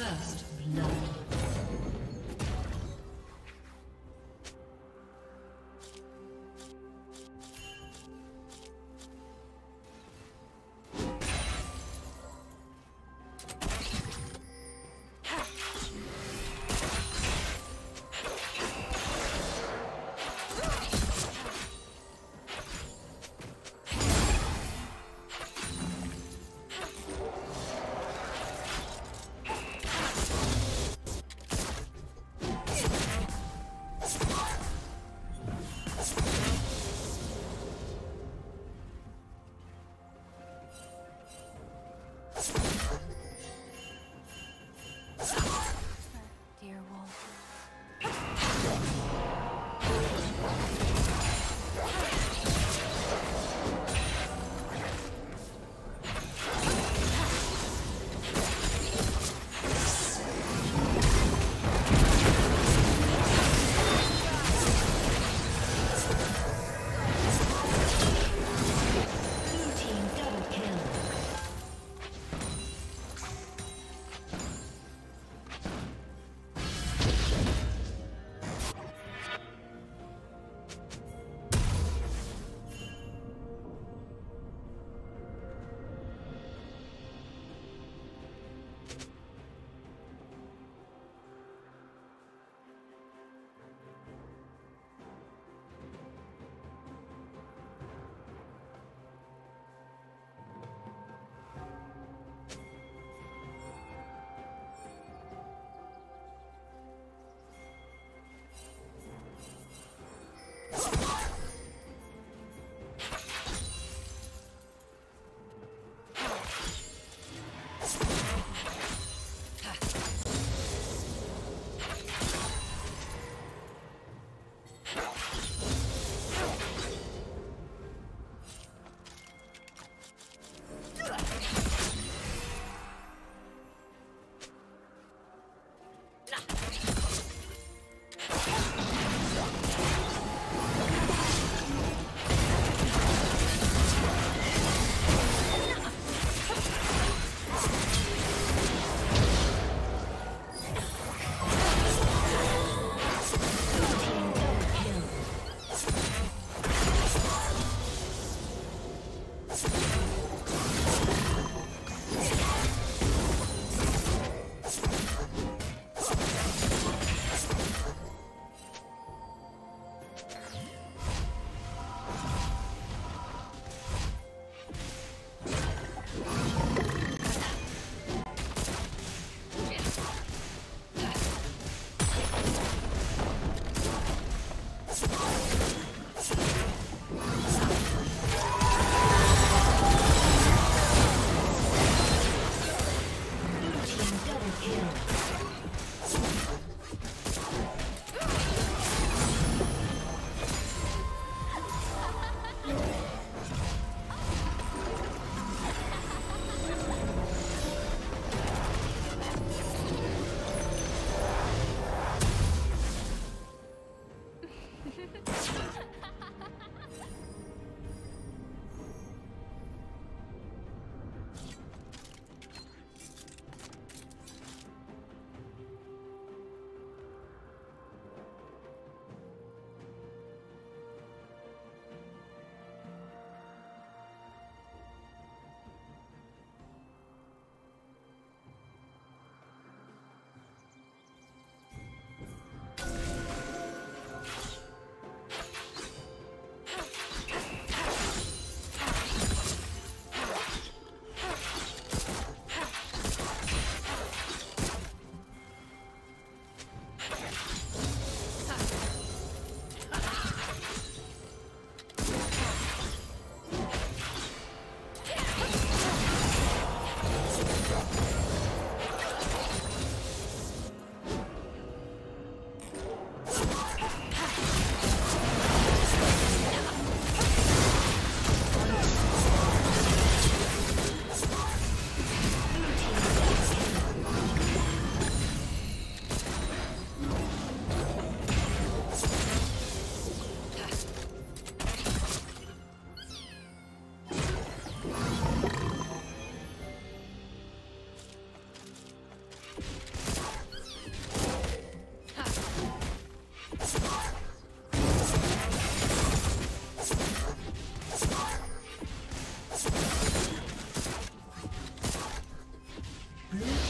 First blood. Blue